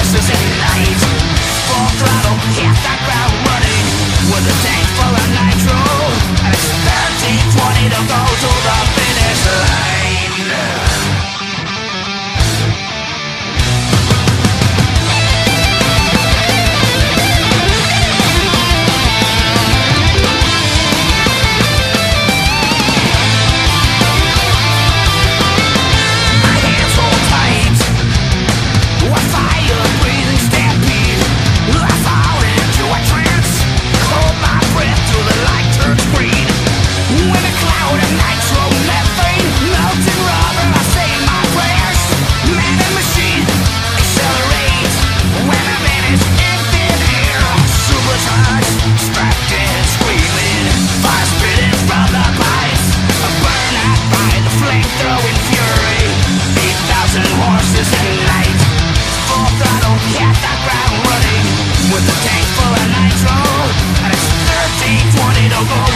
horses in the night Full throttle, hit the ground running. With a Oh.